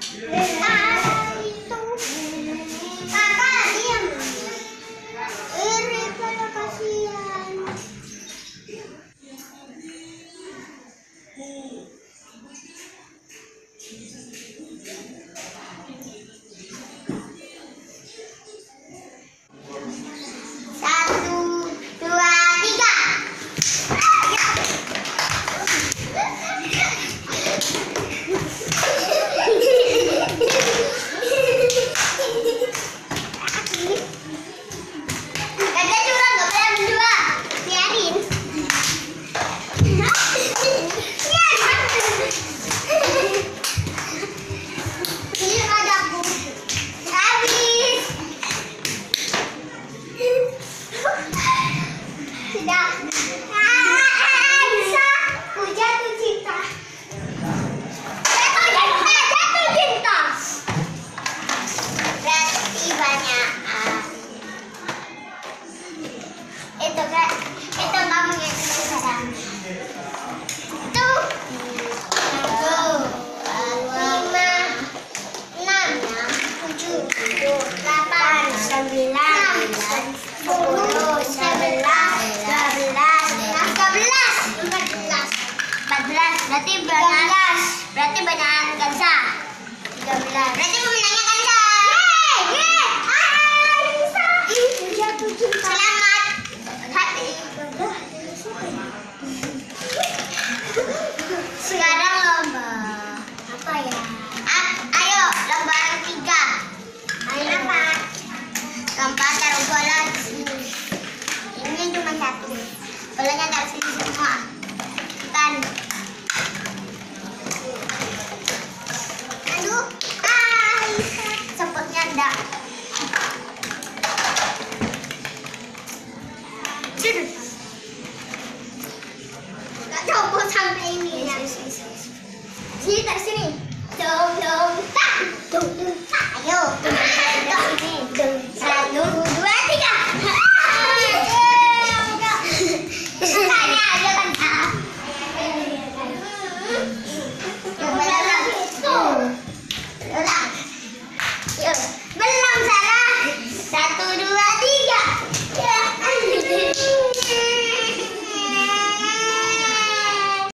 Yeah. 15. Berarti benar. 13. Berarti benar Kansa. 13. Berarti pemenangnya Kansa. Yeay! Yeay! Selamat hati. Sekarang lomba apa ya? A ayo lomba tiga. Ayo apa? Lompatan. 吃。跳过唱美女呀！记得心里咚咚哒。